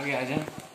आगे आ जाए।